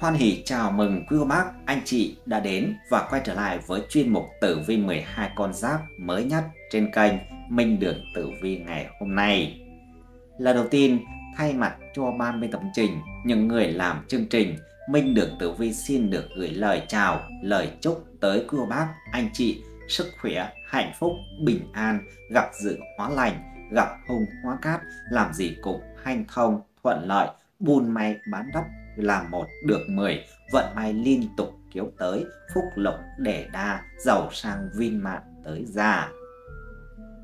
Hoan hỷ chào mừng quý cô bác, anh chị đã đến và quay trở lại với chuyên mục tử vi 12 con giáp mới nhất trên kênh Minh Đường Tử Vi ngày hôm nay. Lần đầu tiên, thay mặt cho ban biên tập trình, những người làm chương trình, Minh Đường Tử Vi xin được gửi lời chào, lời chúc tới quý cô bác, anh chị sức khỏe, hạnh phúc, bình an, gặp dự hóa lành, gặp hung hóa cát, làm gì cũng hanh thông, thuận lợi, buôn may bán đắp làm một được mười, vận may liên tục kéo tới, phúc lộc đẻ đa, giàu sang vinh mạng tới già.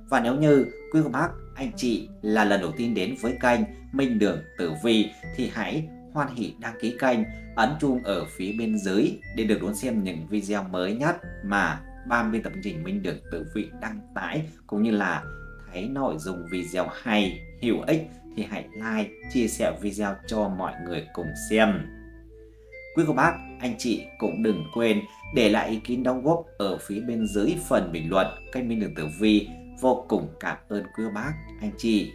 Và nếu như quý cô bác, anh chị là lần đầu tiên đến với kênh Minh Đường Tử Vi, thì hãy hoan hỷ đăng ký kênh, ấn chuông ở phía bên dưới để được đón xem những video mới nhất mà ban biên tập trình Minh Đường Tử Vi đăng tải, cũng như là thấy nội dung video hay, hữu ích thì hãy like, chia sẻ video cho mọi người cùng xem. Quý cô bác, anh chị cũng đừng quên để lại ý kiến đóng góp ở phía bên dưới phần bình luận kênh Minh Đường Tử Vi. Vô cùng cảm ơn quý cô bác, anh chị.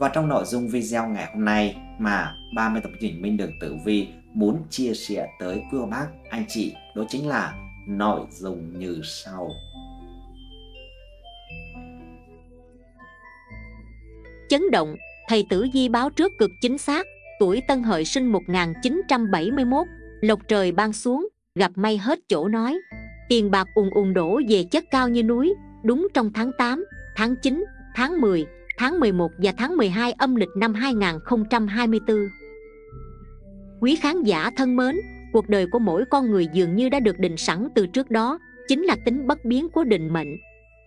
Và trong nội dung video ngày hôm nay mà 30 tập trình Minh Đường Tử Vi muốn chia sẻ tới quý cô bác, anh chị đó chính là nội dung như sau. Chấn động, thầy tử di báo trước cực chính xác, tuổi tân hợi sinh 1971, lộc trời ban xuống, gặp may hết chỗ nói. Tiền bạc ùn ùn đổ về chất cao như núi, đúng trong tháng 8, tháng 9, tháng 10, tháng 11 và tháng 12 âm lịch năm 2024. Quý khán giả thân mến, cuộc đời của mỗi con người dường như đã được định sẵn từ trước đó, chính là tính bất biến của định mệnh.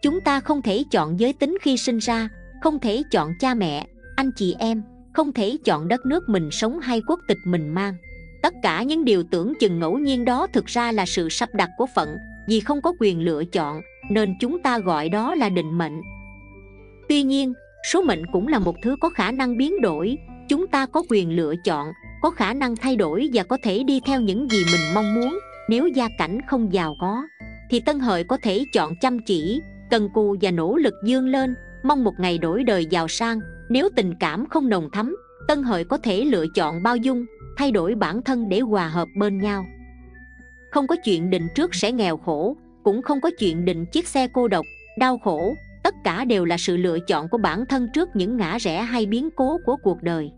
Chúng ta không thể chọn giới tính khi sinh ra, không thể chọn cha mẹ, anh chị em, không thể chọn đất nước mình sống hay quốc tịch mình mang. Tất cả những điều tưởng chừng ngẫu nhiên đó thực ra là sự sắp đặt của phận, vì không có quyền lựa chọn, nên chúng ta gọi đó là định mệnh. Tuy nhiên, số mệnh cũng là một thứ có khả năng biến đổi. Chúng ta có quyền lựa chọn, có khả năng thay đổi và có thể đi theo những gì mình mong muốn. Nếu gia cảnh không giàu có, thì tân hợi có thể chọn chăm chỉ, cần cù và nỗ lực dương lên mong một ngày đổi đời giàu sang, nếu tình cảm không nồng thắm, tân hợi có thể lựa chọn bao dung, thay đổi bản thân để hòa hợp bên nhau. Không có chuyện định trước sẽ nghèo khổ, cũng không có chuyện định chiếc xe cô độc, đau khổ, tất cả đều là sự lựa chọn của bản thân trước những ngã rẽ hay biến cố của cuộc đời.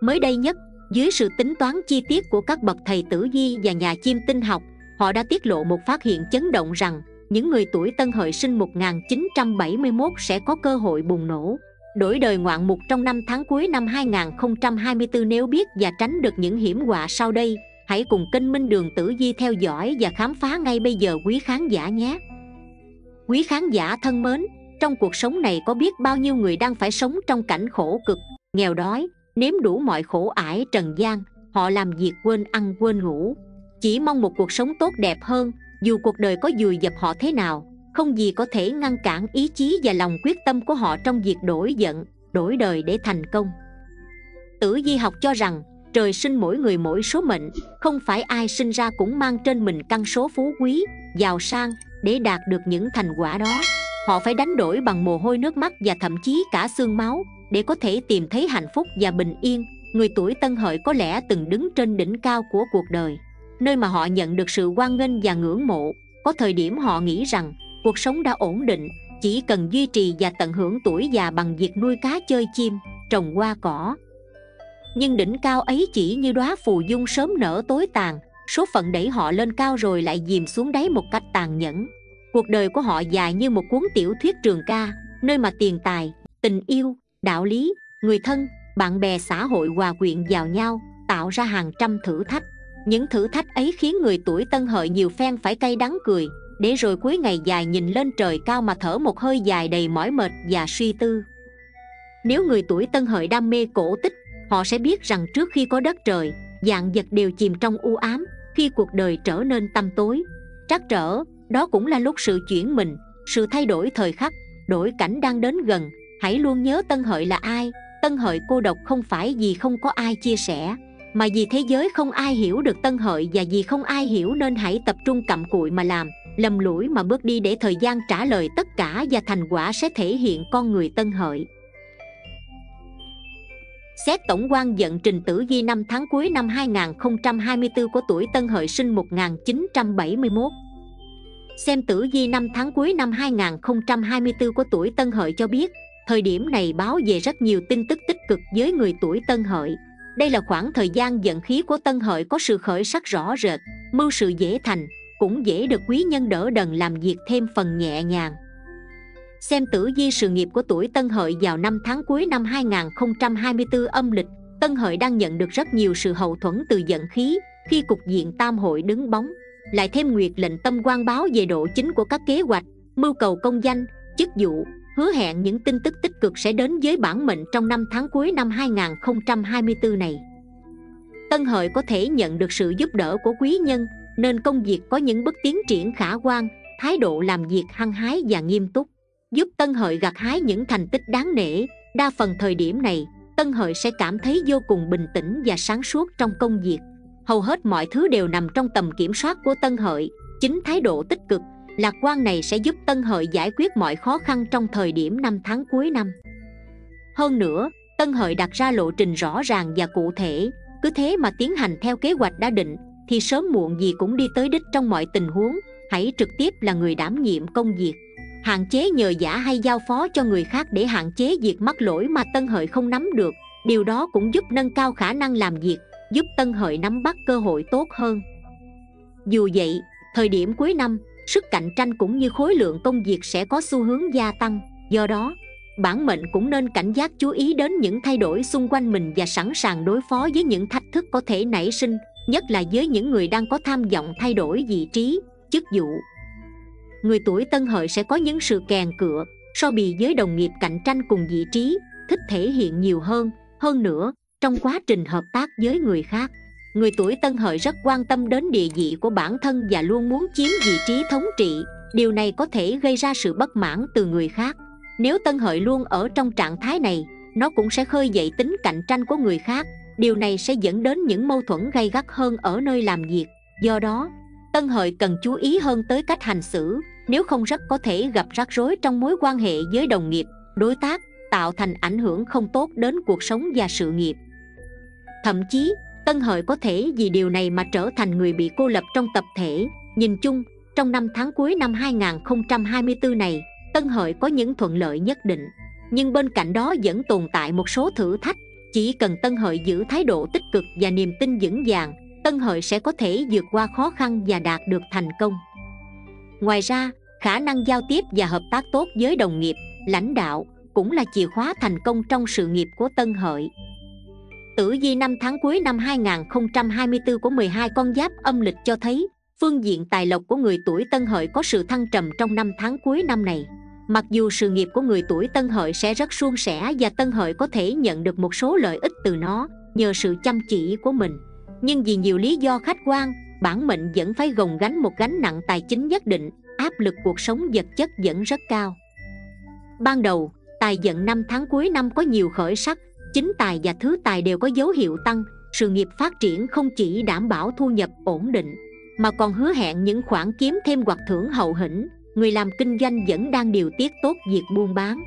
Mới đây nhất, dưới sự tính toán chi tiết của các bậc thầy tử vi và nhà chiêm tinh học, họ đã tiết lộ một phát hiện chấn động rằng những người tuổi Tân Hợi sinh 1971 sẽ có cơ hội bùng nổ. Đổi đời ngoạn mục trong năm tháng cuối năm 2024 nếu biết và tránh được những hiểm họa sau đây, hãy cùng kênh Minh Đường Tử Di theo dõi và khám phá ngay bây giờ quý khán giả nhé. Quý khán giả thân mến, trong cuộc sống này có biết bao nhiêu người đang phải sống trong cảnh khổ cực, nghèo đói, nếm đủ mọi khổ ải trần gian, họ làm việc quên ăn quên ngủ. Chỉ mong một cuộc sống tốt đẹp hơn dù cuộc đời có dùi dập họ thế nào, không gì có thể ngăn cản ý chí và lòng quyết tâm của họ trong việc đổi giận, đổi đời để thành công. Tử di học cho rằng, trời sinh mỗi người mỗi số mệnh, không phải ai sinh ra cũng mang trên mình căn số phú quý, giàu sang để đạt được những thành quả đó. Họ phải đánh đổi bằng mồ hôi nước mắt và thậm chí cả xương máu để có thể tìm thấy hạnh phúc và bình yên. Người tuổi tân hợi có lẽ từng đứng trên đỉnh cao của cuộc đời nơi mà họ nhận được sự quan nghênh và ngưỡng mộ. Có thời điểm họ nghĩ rằng cuộc sống đã ổn định, chỉ cần duy trì và tận hưởng tuổi già bằng việc nuôi cá chơi chim, trồng hoa cỏ. Nhưng đỉnh cao ấy chỉ như đóa phù dung sớm nở tối tàn, số phận đẩy họ lên cao rồi lại dìm xuống đáy một cách tàn nhẫn. Cuộc đời của họ dài như một cuốn tiểu thuyết trường ca, nơi mà tiền tài, tình yêu, đạo lý, người thân, bạn bè xã hội hòa quyện vào nhau, tạo ra hàng trăm thử thách những thử thách ấy khiến người tuổi tân hợi nhiều phen phải cay đắng cười. Để rồi cuối ngày dài nhìn lên trời cao mà thở một hơi dài đầy mỏi mệt và suy tư. Nếu người tuổi tân hợi đam mê cổ tích, họ sẽ biết rằng trước khi có đất trời, dạng vật đều chìm trong u ám, khi cuộc đời trở nên tăm tối. Trắc trở, đó cũng là lúc sự chuyển mình, sự thay đổi thời khắc, đổi cảnh đang đến gần. Hãy luôn nhớ tân hợi là ai. Tân hợi cô độc không phải vì không có ai chia sẻ mà vì thế giới không ai hiểu được tân hợi và vì không ai hiểu nên hãy tập trung cặm cụi mà làm, lầm lũi mà bước đi để thời gian trả lời tất cả và thành quả sẽ thể hiện con người tân hợi. Xét tổng quan vận trình tử vi năm tháng cuối năm 2024 của tuổi Tân Hợi sinh 1971 Xem tử vi năm tháng cuối năm 2024 của tuổi Tân Hợi cho biết, Thời điểm này báo về rất nhiều tin tức tích cực với người tuổi Tân Hợi. Đây là khoảng thời gian giận khí của Tân Hợi có sự khởi sắc rõ rệt Mưu sự dễ thành, cũng dễ được quý nhân đỡ đần làm việc thêm phần nhẹ nhàng. Xem tử di sự nghiệp của tuổi Tân Hợi vào năm tháng cuối năm 2024 âm lịch Tân Hợi đang nhận được rất nhiều sự hậu thuẫn từ giận khí Khi cục diện tam hội đứng bóng Lại thêm nguyệt lệnh tâm quan báo về độ chính của các kế hoạch Mưu cầu công danh, chức vụ Hứa hẹn những tin tức tích cực sẽ đến với bản mệnh trong năm tháng cuối năm 2024 này Tân Hợi có thể nhận được sự giúp đỡ của quý nhân Nên công việc có những bước tiến triển khả quan Thái độ làm việc hăng hái và nghiêm túc giúp Tân Hợi gặt hái những thành tích đáng nể. Đa phần thời điểm này, Tân Hợi sẽ cảm thấy vô cùng bình tĩnh và sáng suốt trong công việc. Hầu hết mọi thứ đều nằm trong tầm kiểm soát của Tân Hợi. Chính thái độ tích cực, lạc quan này sẽ giúp Tân Hợi giải quyết mọi khó khăn trong thời điểm năm tháng cuối năm. Hơn nữa, Tân Hợi đặt ra lộ trình rõ ràng và cụ thể, cứ thế mà tiến hành theo kế hoạch đã định, thì sớm muộn gì cũng đi tới đích trong mọi tình huống, hãy trực tiếp là người đảm nhiệm công việc. Hạn chế nhờ giả hay giao phó cho người khác để hạn chế việc mắc lỗi mà tân hợi không nắm được. Điều đó cũng giúp nâng cao khả năng làm việc giúp tân hợi nắm bắt cơ hội tốt hơn. Dù vậy thời điểm cuối năm sức cạnh tranh cũng như khối lượng công việc sẽ có xu hướng gia tăng. Do đó, bản mệnh cũng nên cảnh giác chú ý đến những thay đổi xung quanh mình và sẵn sàng đối phó với những thách thức có thể nảy sinh, nhất là với những người đang có tham vọng thay đổi vị trí, chức vụ. Người tuổi tân hợi sẽ có những sự kèn cựa, so bì với đồng nghiệp cạnh tranh cùng vị trí, thích thể hiện nhiều hơn. Hơn nữa, trong quá trình hợp tác với người khác người tuổi tân hợi rất quan tâm đến địa vị của bản thân và luôn muốn chiếm vị trí thống trị. Điều này có thể gây ra sự bất mãn từ người khác. Nếu tân hợi luôn ở trong trạng thái này, nó cũng sẽ khơi dậy tính cạnh tranh của người khác. Điều này sẽ dẫn đến những mâu thuẫn gay gắt hơn ở nơi làm việc. Do đó, tân hợi cần chú ý hơn tới cách hành xử. Nếu không rất có thể gặp rắc rối trong mối quan hệ với đồng nghiệp, đối tác, tạo thành ảnh hưởng không tốt đến cuộc sống và sự nghiệp. Thậm chí tân hợi có thể vì điều này mà trở thành người bị cô lập trong tập thể. Nhìn chung, trong năm tháng cuối năm 2024 này, tân hợi có những thuận lợi nhất định. Nhưng bên cạnh đó vẫn tồn tại một số thử thách. Chỉ cần tân hợi giữ thái độ tích cực và niềm tin vững vàng, tân hợi sẽ có thể vượt qua khó khăn và đạt được thành công. Ngoài ra, khả năng giao tiếp và hợp tác tốt với đồng nghiệp, lãnh đạo cũng là chìa khóa thành công trong sự nghiệp của Tân Hợi. Tử vi năm tháng cuối năm 2024 của 12 con giáp âm lịch cho thấy phương diện tài lộc của người tuổi Tân Hợi có sự thăng trầm trong năm tháng cuối năm này. Mặc dù sự nghiệp của người tuổi Tân Hợi sẽ rất suôn sẻ và Tân Hợi có thể nhận được một số lợi ích từ nó nhờ sự chăm chỉ của mình, nhưng vì nhiều lý do khách quan, bản mệnh vẫn phải gồng gánh một gánh nặng tài chính nhất định áp lực cuộc sống vật chất vẫn rất cao ban đầu tài vận năm tháng cuối năm có nhiều khởi sắc chính tài và thứ tài đều có dấu hiệu tăng, sự nghiệp phát triển không chỉ đảm bảo thu nhập ổn định, mà còn hứa hẹn những khoản kiếm thêm hoặc thưởng hậu hĩnh, người làm kinh doanh vẫn đang điều tiết tốt việc buôn bán.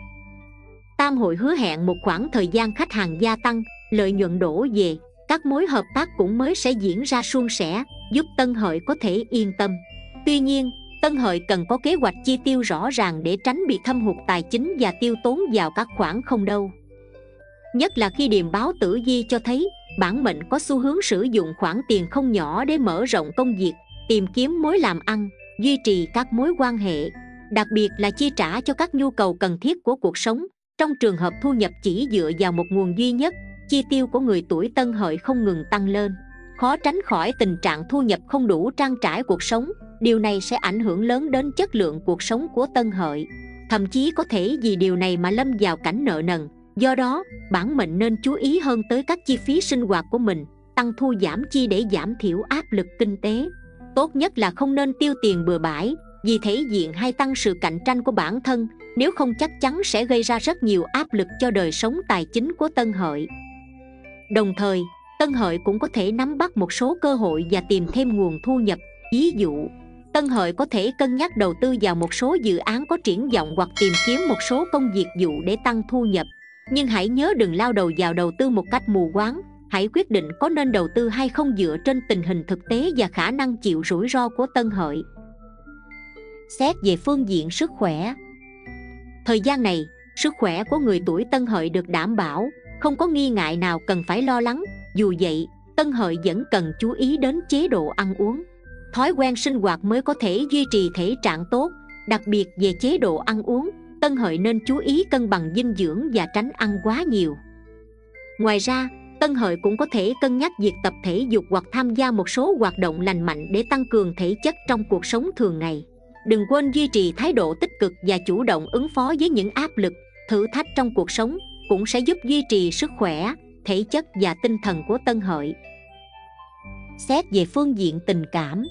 Tam hội hứa hẹn một khoảng thời gian khách hàng gia tăng, lợi nhuận đổ về, các mối hợp tác cũng mới sẽ diễn ra suôn sẻ, giúp tân hợi có thể yên tâm. Tuy nhiên, tân hợi cần có kế hoạch chi tiêu rõ ràng để tránh bị thâm hụt tài chính và tiêu tốn vào các khoản không đâu nhất là khi điềm báo tử di cho thấy bản mệnh có xu hướng sử dụng khoản tiền không nhỏ để mở rộng công việc, tìm kiếm mối làm ăn, duy trì các mối quan hệ. Đặc biệt là chi trả cho các nhu cầu cần thiết của cuộc sống. Trong trường hợp thu nhập chỉ dựa vào một nguồn duy nhất, chi tiêu của người tuổi tân hợi không ngừng tăng lên. Khó tránh khỏi tình trạng thu nhập không đủ trang trải cuộc sống, điều này sẽ ảnh hưởng lớn đến chất lượng cuộc sống của tân hợi. Thậm chí có thể vì điều này mà lâm vào cảnh nợ nần do đó, bản mệnh nên chú ý hơn tới các chi phí sinh hoạt của mình, tăng thu giảm chi để giảm thiểu áp lực kinh tế tốt nhất là không nên tiêu tiền bừa bãi, vì thể diện hay tăng sự cạnh tranh của bản thân, nếu không chắc chắn sẽ gây ra rất nhiều áp lực cho đời sống tài chính của tân hợi đồng thời, tân hợi cũng có thể nắm bắt một số cơ hội và tìm thêm nguồn thu nhập, ví dụ, Tân Hợi có thể cân nhắc đầu tư vào một số dự án có triển vọng hoặc tìm kiếm một số công việc dụ để tăng thu nhập nhưng hãy nhớ đừng lao đầu vào đầu tư một cách mù quáng. Hãy quyết định có nên đầu tư hay không dựa trên tình hình thực tế và khả năng chịu rủi ro của tân hợi. Xét về phương diện sức khỏe. Thời gian này, sức khỏe của người tuổi tân hợi được đảm bảo. Không có nghi ngại nào cần phải lo lắng. Dù vậy, tân hợi vẫn cần chú ý đến chế độ ăn uống. Thói quen sinh hoạt mới có thể duy trì thể trạng tốt, đặc biệt về chế độ ăn uống tân hợi nên chú ý cân bằng dinh dưỡng và tránh ăn quá nhiều. Ngoài ra, tân hợi cũng có thể cân nhắc việc tập thể dục hoặc tham gia một số hoạt động lành mạnh để tăng cường thể chất trong cuộc sống thường ngày. Đừng quên duy trì thái độ tích cực và chủ động ứng phó với những áp lực, thử thách trong cuộc sống, cũng sẽ giúp duy trì sức khỏe, thể chất và tinh thần của tân hợi. Xét về phương diện tình cảm,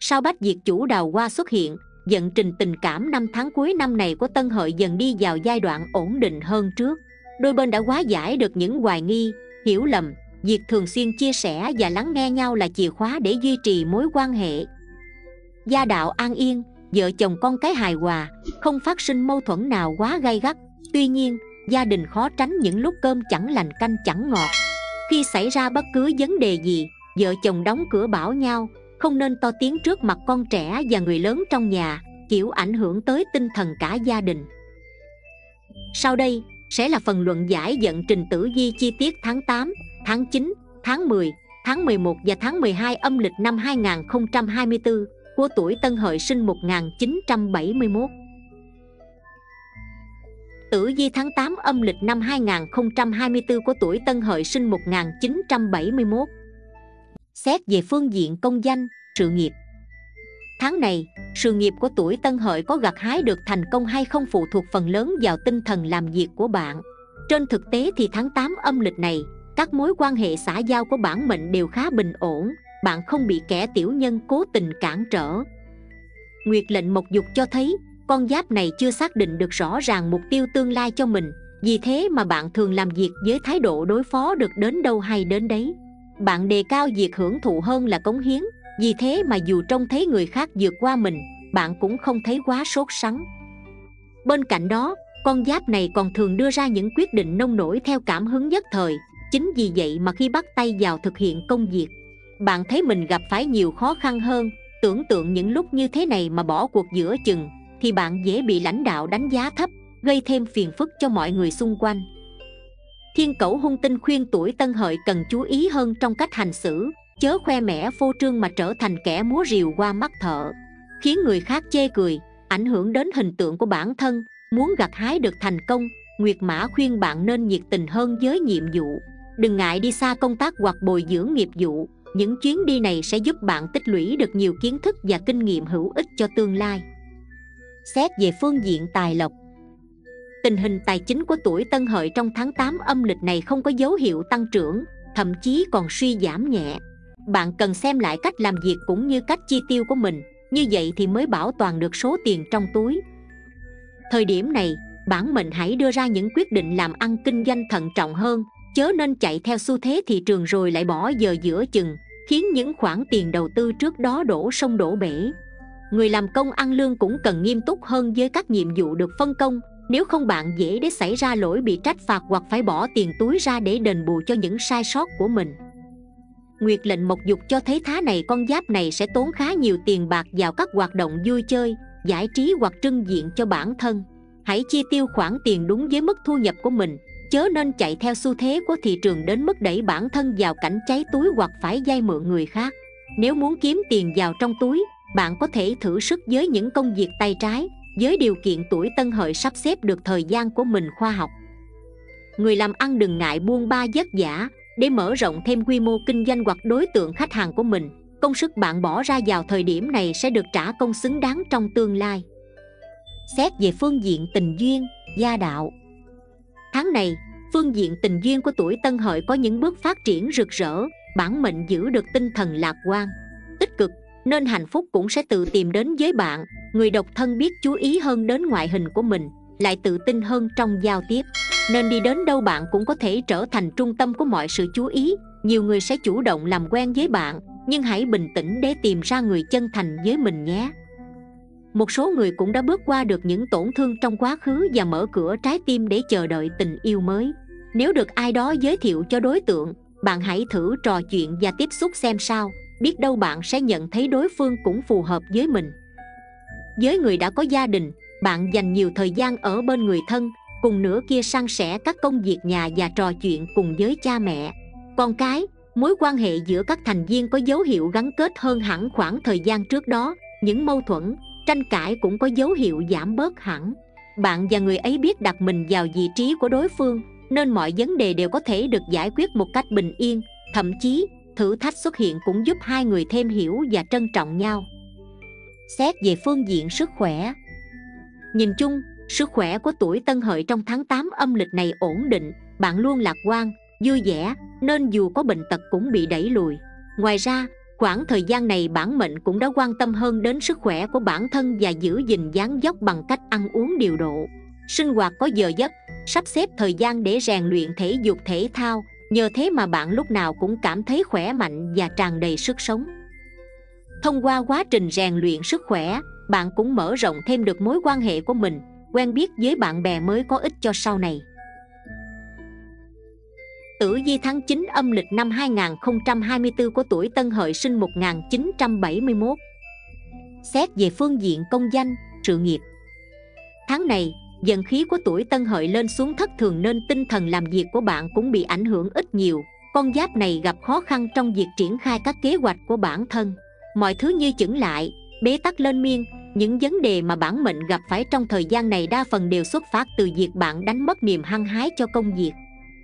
sau bách diệt chủ đào hoa xuất hiện dẫn trình tình cảm năm tháng cuối năm này của tân hợi dần đi vào giai đoạn ổn định hơn trước. Đôi bên đã hóa giải được những hoài nghi, hiểu lầm, việc thường xuyên chia sẻ và lắng nghe nhau là chìa khóa để duy trì mối quan hệ. Gia đạo an yên, vợ chồng con cái hài hòa, không phát sinh mâu thuẫn nào quá gay gắt. Tuy nhiên, gia đình khó tránh những lúc cơm chẳng lành canh chẳng ngọt. Khi xảy ra bất cứ vấn đề gì, vợ chồng đóng cửa bảo nhau không nên to tiếng trước mặt con trẻ và người lớn trong nhà kiểu ảnh hưởng tới tinh thần cả gia đình sau đây sẽ là phần luận giải dẫn trình tử vi chi tiết tháng 8, tháng 9, tháng 10, tháng 11 và tháng 12 âm lịch năm 2024 của tuổi Tân Hợi sinh 1971. Tử vi tháng 8 âm lịch năm 2024 của tuổi Tân Hợi sinh 1971. Xét về phương diện công danh, sự nghiệp Tháng này, sự nghiệp của tuổi Tân Hợi có gặt hái được thành công hay không phụ thuộc phần lớn vào tinh thần làm việc của bạn. Trên thực tế thì tháng 8 âm lịch này, các mối quan hệ xã giao của bản mệnh đều khá bình ổn, bạn không bị kẻ tiểu nhân cố tình cản trở. Nguyệt lệnh mộc dục cho thấy, con giáp này chưa xác định được rõ ràng mục tiêu tương lai cho mình, vì thế mà bạn thường làm việc với thái độ đối phó được đến đâu hay đến đấy. Bạn đề cao việc hưởng thụ hơn là cống hiến, vì thế mà dù trông thấy người khác vượt qua mình bạn cũng không thấy quá sốt sắng. Bên cạnh đó con giáp này còn thường đưa ra những quyết định nông nổi theo cảm hứng nhất thời. Chính vì vậy mà khi bắt tay vào thực hiện công việc bạn thấy mình gặp phải nhiều khó khăn hơn. Tưởng tượng những lúc như thế này mà bỏ cuộc giữa chừng thì bạn dễ bị lãnh đạo đánh giá thấp gây thêm phiền phức cho mọi người xung quanh thiên cẩu hung tinh khuyên tuổi tân hợi cần chú ý hơn trong cách hành xử, chớ khoe mẽ phô trương mà trở thành kẻ múa rìu qua mắt thợ. Khiến người khác chê cười, ảnh hưởng đến hình tượng của bản thân, muốn gặt hái được thành công, nguyệt mã khuyên bạn nên nhiệt tình hơn với nhiệm vụ. Đừng ngại đi xa công tác hoặc bồi dưỡng nghiệp vụ, những chuyến đi này sẽ giúp bạn tích lũy được nhiều kiến thức và kinh nghiệm hữu ích cho tương lai. Xét về phương diện tài lộc tình hình tài chính của tuổi tân hợi trong tháng 8 âm lịch này không có dấu hiệu tăng trưởng, thậm chí còn suy giảm nhẹ. Bạn cần xem lại cách làm việc cũng như cách chi tiêu của mình, như vậy thì mới bảo toàn được số tiền trong túi. Thời điểm này, bản mệnh hãy đưa ra những quyết định làm ăn kinh doanh thận trọng hơn, chớ nên chạy theo xu thế thị trường rồi lại bỏ giờ giữa chừng, khiến những khoản tiền đầu tư trước đó đổ sông đổ bể. Người làm công ăn lương cũng cần nghiêm túc hơn với các nhiệm vụ được phân công nếu không bạn dễ để xảy ra lỗi bị trách phạt hoặc phải bỏ tiền túi ra để đền bù cho những sai sót của mình Nguyệt lệnh mộc dục cho thấy thá này con giáp này sẽ tốn khá nhiều tiền bạc vào các hoạt động vui chơi, giải trí hoặc trưng diện cho bản thân. Hãy chi tiêu khoản tiền đúng với mức thu nhập của mình, chớ nên chạy theo xu thế của thị trường đến mức đẩy bản thân vào cảnh cháy túi hoặc phải vay mượn người khác. Nếu muốn kiếm tiền vào trong túi, bạn có thể thử sức với những công việc tay trái, với điều kiện tuổi tân hợi sắp xếp được thời gian của mình khoa học. Người làm ăn đừng ngại buông ba vất giả, để mở rộng thêm quy mô kinh doanh hoặc đối tượng khách hàng của mình. Công sức bạn bỏ ra vào thời điểm này sẽ được trả công xứng đáng trong tương lai. Xét về phương diện tình duyên gia đạo. Tháng này phương diện tình duyên của tuổi tân hợi có những bước phát triển rực rỡ bản mệnh giữ được tinh thần lạc quan tích cực nên hạnh phúc cũng sẽ tự tìm đến với bạn người độc thân biết chú ý hơn đến ngoại hình của mình, lại tự tin hơn trong giao tiếp. Nên đi đến đâu bạn cũng có thể trở thành trung tâm của mọi sự chú ý. Nhiều người sẽ chủ động làm quen với bạn, nhưng hãy bình tĩnh để tìm ra người chân thành với mình nhé. Một số người cũng đã bước qua được những tổn thương trong quá khứ và mở cửa trái tim để chờ đợi tình yêu mới. Nếu được ai đó giới thiệu cho đối tượng, bạn hãy thử trò chuyện và tiếp xúc xem sao. Biết đâu bạn sẽ nhận thấy đối phương cũng phù hợp với mình với người đã có gia đình, bạn dành nhiều thời gian ở bên người thân, cùng nửa kia san sẻ các công việc nhà và trò chuyện cùng với cha mẹ. Con cái, mối quan hệ giữa các thành viên có dấu hiệu gắn kết hơn hẳn khoảng thời gian trước đó, những mâu thuẫn, tranh cãi cũng có dấu hiệu giảm bớt hẳn. Bạn và người ấy biết đặt mình vào vị trí của đối phương, nên mọi vấn đề đều có thể được giải quyết một cách bình yên, thậm chí, thử thách xuất hiện cũng giúp hai người thêm hiểu và trân trọng nhau xét về phương diện sức khỏe. Nhìn chung, sức khỏe của tuổi tân hợi trong tháng 8 âm lịch này ổn định, bạn luôn lạc quan, vui vẻ, nên dù có bệnh tật cũng bị đẩy lùi. Ngoài ra, khoảng thời gian này bản mệnh cũng đã quan tâm hơn đến sức khỏe của bản thân và giữ gìn dáng dốc bằng cách ăn uống điều độ. Sinh hoạt có giờ giấc, sắp xếp thời gian để rèn luyện thể dục thể thao, nhờ thế mà bạn lúc nào cũng cảm thấy khỏe mạnh và tràn đầy sức sống thông qua quá trình rèn luyện sức khỏe bạn cũng mở rộng thêm được mối quan hệ của mình quen biết với bạn bè mới có ích cho sau này. Tử vi tháng 9 âm lịch năm 2024 của tuổi Tân Hợi sinh 1971 Xét về phương diện công danh, sự nghiệp. Tháng này, dần khí của tuổi Tân Hợi lên xuống thất thường nên tinh thần làm việc của bạn cũng bị ảnh hưởng ít nhiều. Con giáp này gặp khó khăn trong việc triển khai các kế hoạch của bản thân. Mọi thứ như chững lại, bế tắc lên miên. Những vấn đề mà bản mệnh gặp phải trong thời gian này đa phần đều xuất phát từ việc bạn đánh mất niềm hăng hái cho công việc.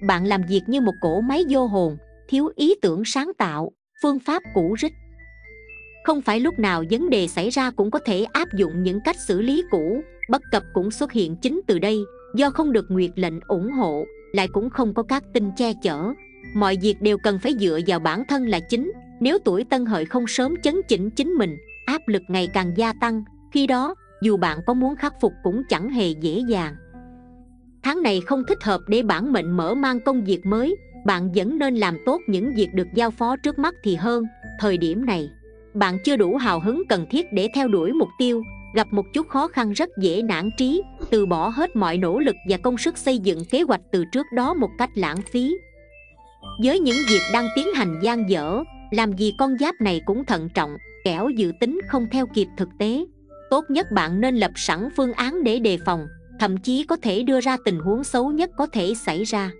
Bạn làm việc như một cỗ máy vô hồn thiếu ý tưởng sáng tạo phương pháp cũ rích. Không phải lúc nào vấn đề xảy ra cũng có thể áp dụng những cách xử lý cũ. Bất cập cũng xuất hiện chính từ đây do không được nguyệt lệnh ủng hộ lại cũng không có các tin che chở. Mọi việc đều cần phải dựa vào bản thân là chính nếu tuổi tân hợi không sớm chấn chỉnh chính mình, áp lực ngày càng gia tăng, khi đó, dù bạn có muốn khắc phục cũng chẳng hề dễ dàng. Tháng này không thích hợp để bản mệnh mở mang công việc mới, bạn vẫn nên làm tốt những việc được giao phó trước mắt thì hơn. Thời điểm này, bạn chưa đủ hào hứng cần thiết để theo đuổi mục tiêu, gặp một chút khó khăn rất dễ nản trí, từ bỏ hết mọi nỗ lực và công sức xây dựng kế hoạch từ trước đó một cách lãng phí. Với những việc đang tiến hành gian dở làm gì con giáp này cũng thận trọng, kẻo dự tính không theo kịp thực tế. Tốt nhất bạn nên lập sẵn phương án để đề phòng, thậm chí có thể đưa ra tình huống xấu nhất có thể xảy ra.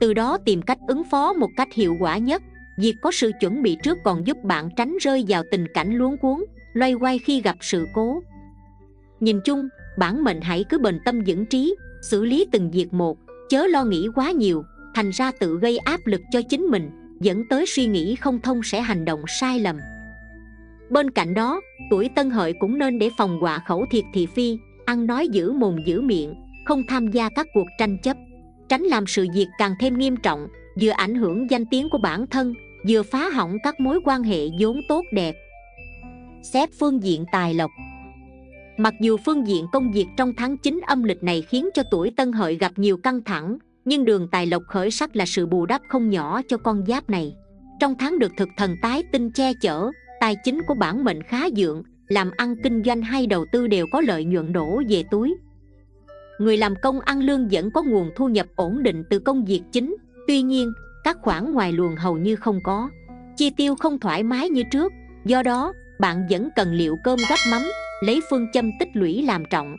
Từ đó tìm cách ứng phó một cách hiệu quả nhất. Việc có sự chuẩn bị trước còn giúp bạn tránh rơi vào tình cảnh luống cuống loay hoay khi gặp sự cố. Nhìn chung, bản mệnh hãy cứ bền tâm dưỡng trí, xử lý từng việc một, chớ lo nghĩ quá nhiều, thành ra tự gây áp lực cho chính mình dẫn tới suy nghĩ không thông sẽ hành động sai lầm. Bên cạnh đó, tuổi tân hợi cũng nên để phòng quả khẩu thiệt thị phi, ăn nói giữ mồm giữ miệng, không tham gia các cuộc tranh chấp, tránh làm sự việc càng thêm nghiêm trọng, vừa ảnh hưởng danh tiếng của bản thân, vừa phá hỏng các mối quan hệ vốn tốt đẹp. Xét phương diện tài lộc. Mặc dù phương diện công việc trong tháng 9 âm lịch này khiến cho tuổi tân hợi gặp nhiều căng thẳng nhưng đường tài lộc khởi sắc là sự bù đắp không nhỏ cho con giáp này. Trong tháng được thực thần tái tinh che chở, tài chính của bản mệnh khá dượng, làm ăn kinh doanh hay đầu tư đều có lợi nhuận đổ về túi. Người làm công ăn lương vẫn có nguồn thu nhập ổn định từ công việc chính, tuy nhiên, các khoản ngoài luồng hầu như không có. Chi tiêu không thoải mái như trước, do đó, bạn vẫn cần liệu cơm gắp mắm, lấy phương châm tích lũy làm trọng.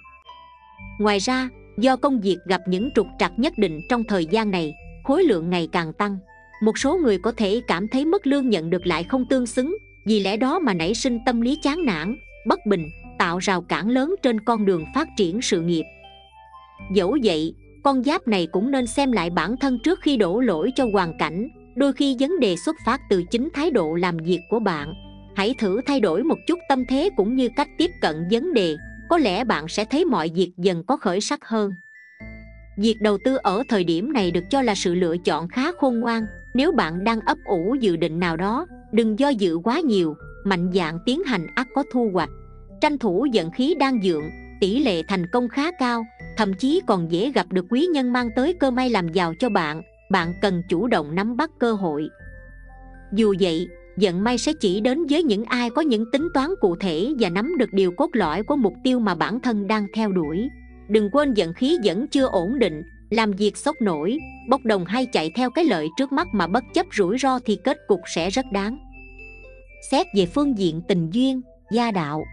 Ngoài ra do công việc gặp những trục trặc nhất định trong thời gian này, khối lượng ngày càng tăng. Một số người có thể cảm thấy mức lương nhận được lại không tương xứng, vì lẽ đó mà nảy sinh tâm lý chán nản, bất bình, tạo rào cản lớn trên con đường phát triển sự nghiệp. Dẫu vậy, con giáp này cũng nên xem lại bản thân trước khi đổ lỗi cho hoàn cảnh, đôi khi vấn đề xuất phát từ chính thái độ làm việc của bạn. Hãy thử thay đổi một chút tâm thế cũng như cách tiếp cận vấn đề có lẽ bạn sẽ thấy mọi việc dần có khởi sắc hơn. Việc đầu tư ở thời điểm này được cho là sự lựa chọn khá khôn ngoan. Nếu bạn đang ấp ủ dự định nào đó, đừng do dự quá nhiều. Mạnh dạn tiến hành ắt có thu hoạch. Tranh thủ vận khí đang dượng tỷ lệ thành công khá cao. Thậm chí còn dễ gặp được quý nhân mang tới cơ may làm giàu cho bạn. Bạn cần chủ động nắm bắt cơ hội. Dù vậy Vận may sẽ chỉ đến với những ai có những tính toán cụ thể Và nắm được điều cốt lõi của mục tiêu mà bản thân đang theo đuổi. Đừng quên vận khí vẫn chưa ổn định Làm việc sốc nổi, bốc đồng hay chạy theo cái lợi trước mắt mà bất chấp rủi ro thì kết cục sẽ rất đáng. Xét về phương diện tình duyên, gia đạo.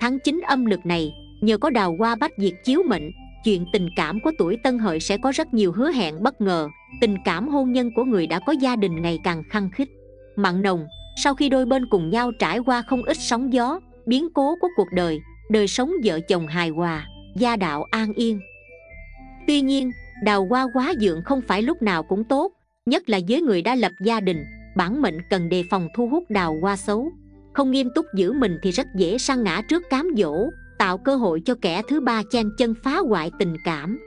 Tháng 9 âm lực này, nhờ có đào hoa bách diệt chiếu mệnh chuyện tình cảm của tuổi tân hợi sẽ có rất nhiều hứa hẹn bất ngờ tình cảm hôn nhân của người đã có gia đình ngày càng khăng khít mặn nồng, sau khi đôi bên cùng nhau trải qua không ít sóng gió, biến cố của cuộc đời đời sống vợ chồng hài hòa, gia đạo an yên. Tuy nhiên, đào hoa quá dượng không phải lúc nào cũng tốt, nhất là với người đã lập gia đình, bản mệnh cần đề phòng thu hút đào hoa xấu. Không nghiêm túc giữ mình thì rất dễ sang ngã trước cám dỗ, tạo cơ hội cho kẻ thứ ba chen chân phá hoại tình cảm.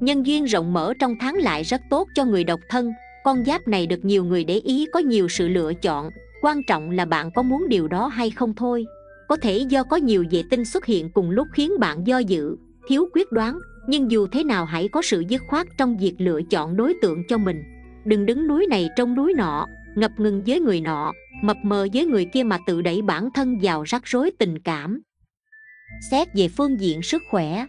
Nhân duyên rộng mở trong tháng lại rất tốt cho người độc thân con giáp này được nhiều người để ý có nhiều sự lựa chọn quan trọng là bạn có muốn điều đó hay không thôi. Có thể do có nhiều vệ tinh xuất hiện cùng lúc khiến bạn do dự thiếu quyết đoán nhưng dù thế nào hãy có sự dứt khoát trong việc lựa chọn đối tượng cho mình. Đừng đứng núi này trong núi nọ ngập ngừng với người nọ mập mờ với người kia mà tự đẩy bản thân vào rắc rối tình cảm. Xét về phương diện sức khỏe.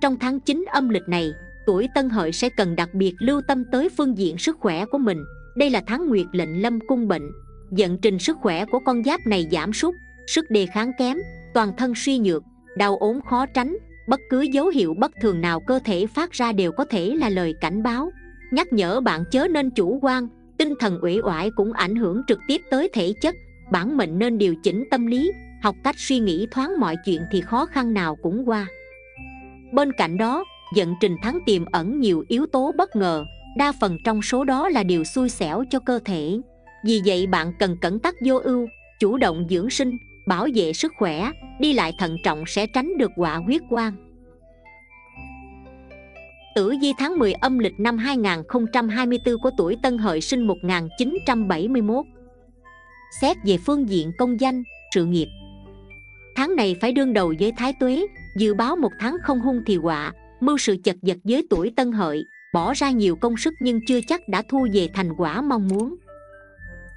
Trong tháng 9 âm lịch này, tuổi tân hợi sẽ cần đặc biệt lưu tâm tới phương diện sức khỏe của mình. Đây là tháng nguyệt lệnh lâm cung bệnh. Dẫn trình sức khỏe của con giáp này giảm sút Sức đề kháng kém, toàn thân suy nhược, đau ốm khó tránh Bất cứ dấu hiệu bất thường nào cơ thể phát ra đều có thể là lời cảnh báo. Nhắc nhở bạn chớ nên chủ quan Tinh thần uể oải cũng ảnh hưởng trực tiếp tới thể chất Bản mệnh nên điều chỉnh tâm lý học cách suy nghĩ thoáng mọi chuyện thì khó khăn nào cũng qua. Bên cạnh đó Dẫn trình thắng tiềm ẩn nhiều yếu tố bất ngờ đa phần trong số đó là điều xui xẻo cho cơ thể. Vì vậy bạn cần cẩn tắc vô ưu chủ động dưỡng sinh bảo vệ sức khỏe đi lại thận trọng sẽ tránh được quả huyết quang. Tử vi tháng 10 âm lịch năm 2024 của tuổi Tân Hợi sinh 1971 Xét về phương diện công danh, sự nghiệp. Tháng này phải đương đầu với thái tuế dự báo một tháng không hung thì họa mưu sự chật vật với tuổi tân hợi, bỏ ra nhiều công sức nhưng chưa chắc đã thu về thành quả mong muốn.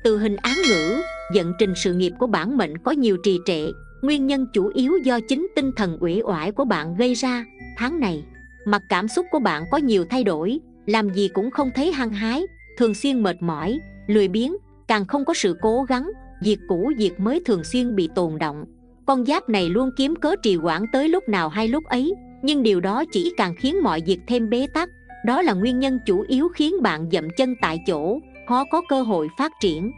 Từ hình án ngữ, vận trình sự nghiệp của bản mệnh có nhiều trì trệ, nguyên nhân chủ yếu do chính tinh thần uể oải của bạn gây ra. Tháng này mặt cảm xúc của bạn có nhiều thay đổi, làm gì cũng không thấy hăng hái, thường xuyên mệt mỏi, lười biếng, càng không có sự cố gắng, việc cũ việc mới thường xuyên bị tồn động. Con giáp này luôn kiếm cớ trì hoãn tới lúc nào hay lúc ấy nhưng điều đó chỉ càng khiến mọi việc thêm bế tắc. Đó là nguyên nhân chủ yếu khiến bạn dậm chân tại chỗ, khó có cơ hội phát triển.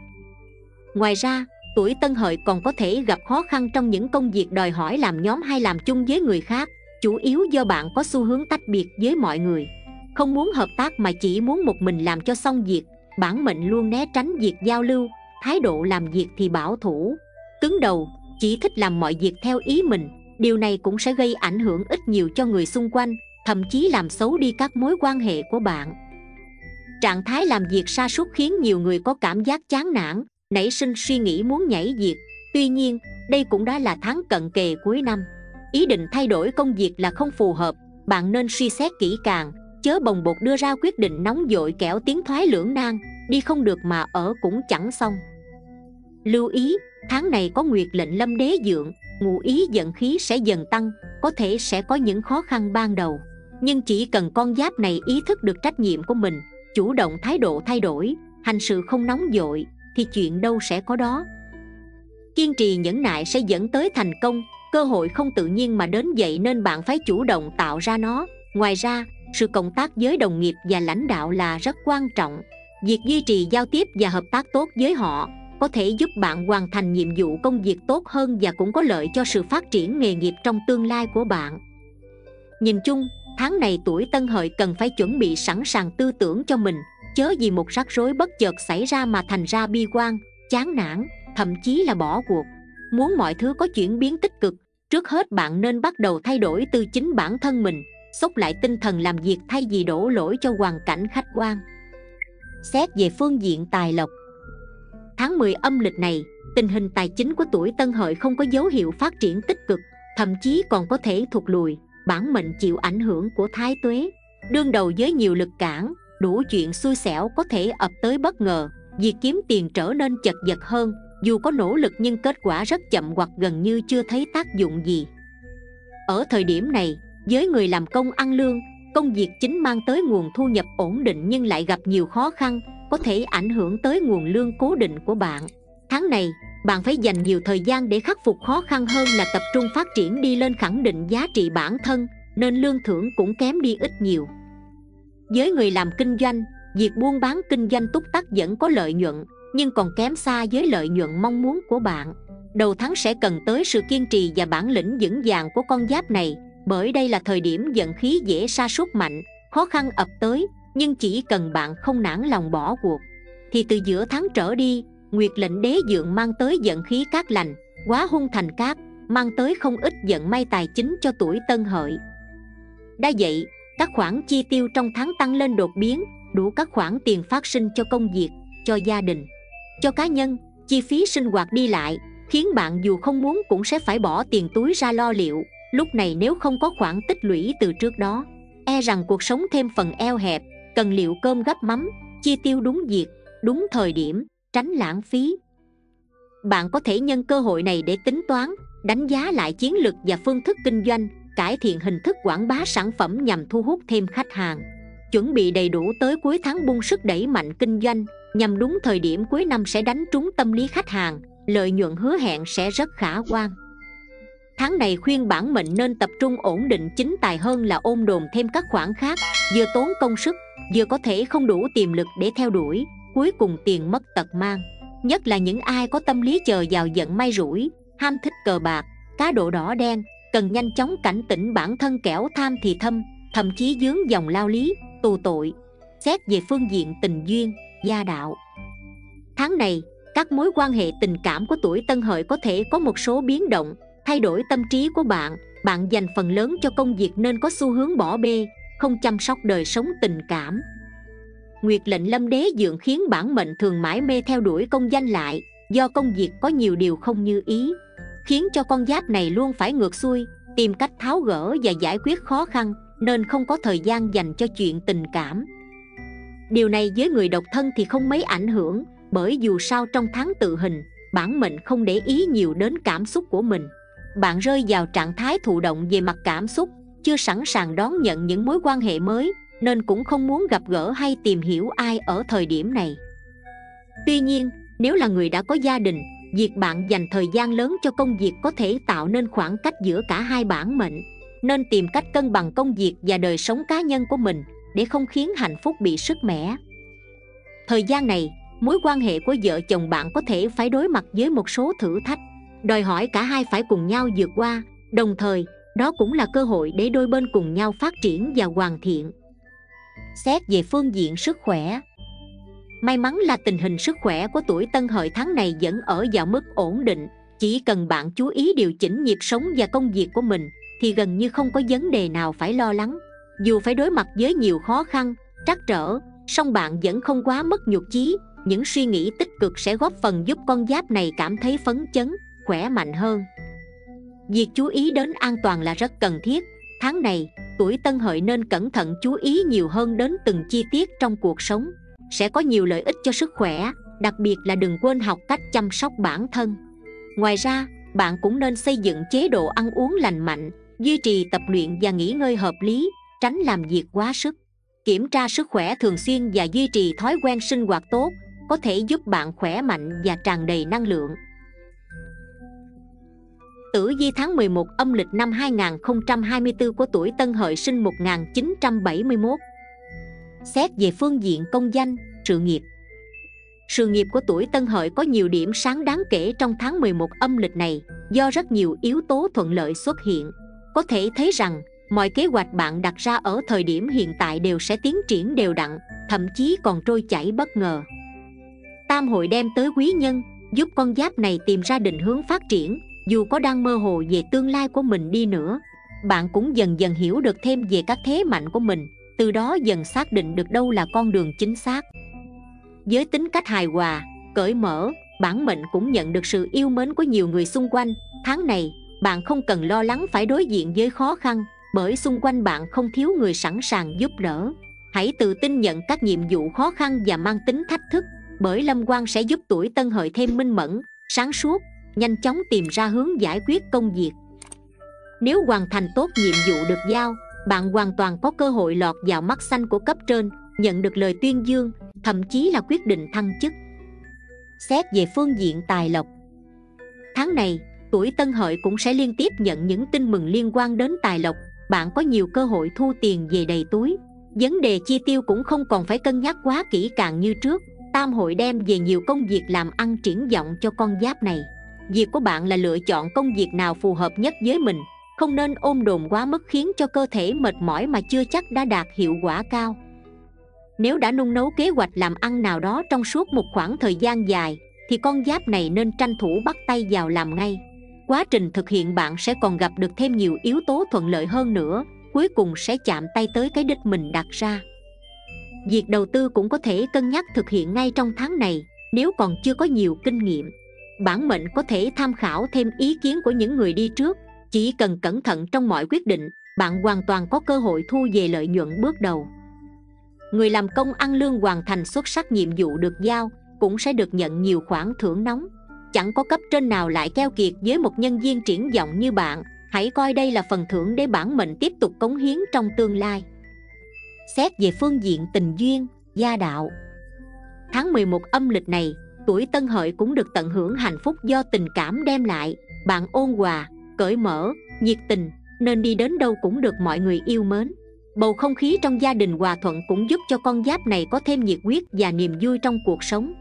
Ngoài ra, tuổi tân hợi còn có thể gặp khó khăn trong những công việc đòi hỏi làm nhóm hay làm chung với người khác, chủ yếu do bạn có xu hướng tách biệt với mọi người. Không muốn hợp tác mà chỉ muốn một mình làm cho xong việc, bản mệnh luôn né tránh việc giao lưu, thái độ làm việc thì bảo thủ. Cứng đầu, chỉ thích làm mọi việc theo ý mình điều này cũng sẽ gây ảnh hưởng ít nhiều cho người xung quanh, thậm chí làm xấu đi các mối quan hệ của bạn. Trạng thái làm việc sa sút khiến nhiều người có cảm giác chán nản, nảy sinh suy nghĩ muốn nhảy việc. Tuy nhiên, đây cũng đã là tháng cận kề cuối năm. Ý định thay đổi công việc là không phù hợp, bạn nên suy xét kỹ càng, chớ bồng bột đưa ra quyết định nóng dội kẻo tiến thoái lưỡng nan, đi không được mà ở cũng chẳng xong. Lưu ý, tháng này có nguyệt lệnh lâm đế dượng ngụ ý giận khí sẽ dần tăng, có thể sẽ có những khó khăn ban đầu. Nhưng chỉ cần con giáp này ý thức được trách nhiệm của mình, chủ động thái độ thay đổi, hành sự không nóng dội, thì chuyện đâu sẽ có đó. Kiên trì nhẫn nại sẽ dẫn tới thành công, cơ hội không tự nhiên mà đến vậy nên bạn phải chủ động tạo ra nó. Ngoài ra, sự cộng tác với đồng nghiệp và lãnh đạo là rất quan trọng. Việc duy trì giao tiếp và hợp tác tốt với họ có thể giúp bạn hoàn thành nhiệm vụ công việc tốt hơn và cũng có lợi cho sự phát triển nghề nghiệp trong tương lai của bạn. Nhìn chung, tháng này tuổi tân hợi cần phải chuẩn bị sẵn sàng tư tưởng cho mình, chớ vì một rắc rối bất chợt xảy ra mà thành ra bi quan, chán nản, thậm chí là bỏ cuộc. Muốn mọi thứ có chuyển biến tích cực, trước hết bạn nên bắt đầu thay đổi từ chính bản thân mình, xốc lại tinh thần làm việc thay vì đổ lỗi cho hoàn cảnh khách quan. Xét về phương diện tài lộc tháng 10 âm lịch này, tình hình tài chính của tuổi tân hợi không có dấu hiệu phát triển tích cực, thậm chí còn có thể thụt lùi, bản mệnh chịu ảnh hưởng của thái tuế. Đương đầu với nhiều lực cản, đủ chuyện xui xẻo có thể ập tới bất ngờ, việc kiếm tiền trở nên chật vật hơn, dù có nỗ lực nhưng kết quả rất chậm hoặc gần như chưa thấy tác dụng gì. Ở thời điểm này, với người làm công ăn lương, công việc chính mang tới nguồn thu nhập ổn định nhưng lại gặp nhiều khó khăn có thể ảnh hưởng tới nguồn lương cố định của bạn. Tháng này, bạn phải dành nhiều thời gian để khắc phục khó khăn hơn là tập trung phát triển đi lên khẳng định giá trị bản thân, nên lương thưởng cũng kém đi ít nhiều. Với người làm kinh doanh, việc buôn bán kinh doanh túc tắc vẫn có lợi nhuận, nhưng còn kém xa với lợi nhuận mong muốn của bạn. Đầu tháng sẽ cần tới sự kiên trì và bản lĩnh vững vàng của con giáp này, bởi đây là thời điểm giận khí dễ sa sút mạnh, khó khăn ập tới nhưng chỉ cần bạn không nản lòng bỏ cuộc, thì từ giữa tháng trở đi, nguyệt lệnh đế dượng mang tới giận khí cát lành, quá hung thành cát, mang tới không ít giận may tài chính cho tuổi tân hợi. Đã vậy, các khoản chi tiêu trong tháng tăng lên đột biến, đủ các khoản tiền phát sinh cho công việc, cho gia đình, cho cá nhân, chi phí sinh hoạt đi lại, khiến bạn dù không muốn cũng sẽ phải bỏ tiền túi ra lo liệu, lúc này nếu không có khoản tích lũy từ trước đó e rằng cuộc sống thêm phần eo hẹp cần liệu cơm gấp mắm, chi tiêu đúng việc, đúng thời điểm, tránh lãng phí. Bạn có thể nhân cơ hội này để tính toán, đánh giá lại chiến lược và phương thức kinh doanh, cải thiện hình thức quảng bá sản phẩm nhằm thu hút thêm khách hàng. Chuẩn bị đầy đủ tới cuối tháng bung sức đẩy mạnh kinh doanh, nhằm đúng thời điểm cuối năm sẽ đánh trúng tâm lý khách hàng, lợi nhuận hứa hẹn sẽ rất khả quan. Tháng này khuyên bản mệnh nên tập trung ổn định chính tài hơn là ôm đồn thêm các khoản khác, vừa tốn công sức vừa có thể không đủ tiềm lực để theo đuổi, cuối cùng tiền mất tật mang. Nhất là những ai có tâm lý chờ vào giận may rủi, ham thích cờ bạc, cá độ đỏ đen, cần nhanh chóng cảnh tỉnh bản thân kẻo tham thì thâm, thậm chí dướng dòng lao lý, tù tội. Xét về phương diện tình duyên, gia đạo. Tháng này, các mối quan hệ tình cảm của tuổi tân hợi có thể có một số biến động, thay đổi tâm trí của bạn. Bạn dành phần lớn cho công việc nên có xu hướng bỏ bê không chăm sóc đời sống tình cảm. Nguyệt lệnh lâm đế dượng khiến bản mệnh thường mãi mê theo đuổi công danh lại, do công việc có nhiều điều không như ý, khiến cho con giáp này luôn phải ngược xuôi, tìm cách tháo gỡ và giải quyết khó khăn, nên không có thời gian dành cho chuyện tình cảm. Điều này với người độc thân thì không mấy ảnh hưởng, bởi dù sao trong tháng tự hình, bản mệnh không để ý nhiều đến cảm xúc của mình. Bạn rơi vào trạng thái thụ động về mặt cảm xúc chưa sẵn sàng đón nhận những mối quan hệ mới, nên cũng không muốn gặp gỡ hay tìm hiểu ai ở thời điểm này. Tuy nhiên, nếu là người đã có gia đình, việc bạn dành thời gian lớn cho công việc có thể tạo nên khoảng cách giữa cả hai bản mệnh, nên tìm cách cân bằng công việc và đời sống cá nhân của mình để không khiến hạnh phúc bị sức mẻ. Thời gian này, mối quan hệ của vợ chồng bạn có thể phải đối mặt với một số thử thách, đòi hỏi cả hai phải cùng nhau vượt qua, đồng thời đó cũng là cơ hội để đôi bên cùng nhau phát triển và hoàn thiện. Xét về phương diện sức khỏe, may mắn là tình hình sức khỏe của tuổi tân hợi tháng này vẫn ở vào mức ổn định. Chỉ cần bạn chú ý điều chỉnh nhịp sống và công việc của mình, thì gần như không có vấn đề nào phải lo lắng. Dù phải đối mặt với nhiều khó khăn, trắc trở, song bạn vẫn không quá mất nhục chí. Những suy nghĩ tích cực sẽ góp phần giúp con giáp này cảm thấy phấn chấn, khỏe mạnh hơn việc chú ý đến an toàn là rất cần thiết. Tháng này, tuổi tân hợi nên cẩn thận chú ý nhiều hơn đến từng chi tiết trong cuộc sống. Sẽ có nhiều lợi ích cho sức khỏe, đặc biệt là đừng quên học cách chăm sóc bản thân. Ngoài ra, bạn cũng nên xây dựng chế độ ăn uống lành mạnh, duy trì tập luyện và nghỉ ngơi hợp lý, tránh làm việc quá sức. Kiểm tra sức khỏe thường xuyên và duy trì thói quen sinh hoạt tốt có thể giúp bạn khỏe mạnh và tràn đầy năng lượng. Tử vi tháng 11 âm lịch năm 2024 của tuổi Tân Hợi sinh 1971 Xét về phương diện công danh, sự nghiệp Sự nghiệp của tuổi Tân Hợi có nhiều điểm sáng đáng kể trong tháng 11 âm lịch này do rất nhiều yếu tố thuận lợi xuất hiện. Có thể thấy rằng mọi kế hoạch bạn đặt ra ở thời điểm hiện tại đều sẽ tiến triển đều đặn, thậm chí còn trôi chảy bất ngờ. Tam hội đem tới quý nhân, giúp con giáp này tìm ra định hướng phát triển, dù có đang mơ hồ về tương lai của mình đi nữa. Bạn cũng dần dần hiểu được thêm về các thế mạnh của mình, từ đó dần xác định được đâu là con đường chính xác. Với tính cách hài hòa cởi mở bản mệnh cũng nhận được sự yêu mến của nhiều người xung quanh. Tháng này bạn không cần lo lắng phải đối diện với khó khăn bởi xung quanh bạn không thiếu người sẵn sàng giúp đỡ. Hãy tự tin nhận các nhiệm vụ khó khăn và mang tính thách thức bởi lâm quan sẽ giúp tuổi tân hợi thêm minh mẫn sáng suốt nhanh chóng tìm ra hướng giải quyết công việc. Nếu hoàn thành tốt nhiệm vụ được giao, bạn hoàn toàn có cơ hội lọt vào mắt xanh của cấp trên, nhận được lời tuyên dương, thậm chí là quyết định thăng chức. Xét về phương diện tài lộc, tháng này, tuổi tân hợi cũng sẽ liên tiếp nhận những tin mừng liên quan đến tài lộc. Bạn có nhiều cơ hội thu tiền về đầy túi. Vấn đề chi tiêu cũng không còn phải cân nhắc quá kỹ càng như trước. Tam hội đem về nhiều công việc làm ăn triển vọng cho con giáp này việc của bạn là lựa chọn công việc nào phù hợp nhất với mình, không nên ôm đồn quá mức khiến cho cơ thể mệt mỏi mà chưa chắc đã đạt hiệu quả cao. Nếu đã nung nấu kế hoạch làm ăn nào đó trong suốt một khoảng thời gian dài, thì con giáp này nên tranh thủ bắt tay vào làm ngay. Quá trình thực hiện bạn sẽ còn gặp được thêm nhiều yếu tố thuận lợi hơn nữa, cuối cùng sẽ chạm tay tới cái đích mình đặt ra. Việc đầu tư cũng có thể cân nhắc thực hiện ngay trong tháng này, nếu còn chưa có nhiều kinh nghiệm bản mệnh có thể tham khảo thêm ý kiến của những người đi trước. Chỉ cần cẩn thận trong mọi quyết định, bạn hoàn toàn có cơ hội thu về lợi nhuận bước đầu. Người làm công ăn lương hoàn thành xuất sắc nhiệm vụ được giao, cũng sẽ được nhận nhiều khoản thưởng nóng. Chẳng có cấp trên nào lại keo kiệt với một nhân viên triển vọng như bạn. Hãy coi đây là phần thưởng để bản mệnh tiếp tục cống hiến trong tương lai. Xét về phương diện tình duyên, gia đạo. Tháng 11 âm lịch này tuổi tân hợi cũng được tận hưởng hạnh phúc do tình cảm đem lại. Bạn ôn hòa, cởi mở, nhiệt tình, nên đi đến đâu cũng được mọi người yêu mến. Bầu không khí trong gia đình hòa thuận cũng giúp cho con giáp này có thêm nhiệt huyết và niềm vui trong cuộc sống.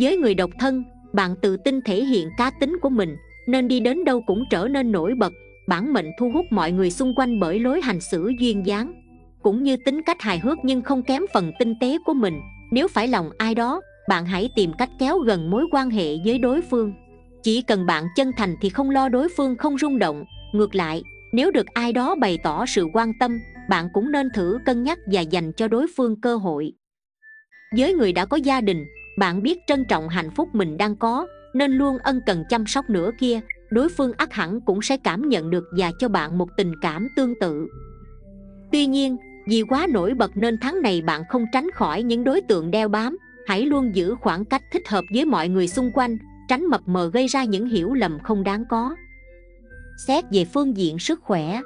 Với người độc thân, bạn tự tin thể hiện cá tính của mình, nên đi đến đâu cũng trở nên nổi bật. Bản mệnh thu hút mọi người xung quanh bởi lối hành xử duyên dáng, cũng như tính cách hài hước nhưng không kém phần tinh tế của mình. Nếu phải lòng ai đó bạn hãy tìm cách kéo gần mối quan hệ với đối phương. Chỉ cần bạn chân thành thì không lo đối phương không rung động. Ngược lại, nếu được ai đó bày tỏ sự quan tâm, bạn cũng nên thử cân nhắc và dành cho đối phương cơ hội. Với người đã có gia đình, bạn biết trân trọng hạnh phúc mình đang có, nên luôn ân cần chăm sóc nửa kia. Đối phương ắt hẳn cũng sẽ cảm nhận được và cho bạn một tình cảm tương tự. Tuy nhiên, vì quá nổi bật nên tháng này bạn không tránh khỏi những đối tượng đeo bám hãy luôn giữ khoảng cách thích hợp với mọi người xung quanh, tránh mập mờ gây ra những hiểu lầm không đáng có. Xét về phương diện sức khỏe.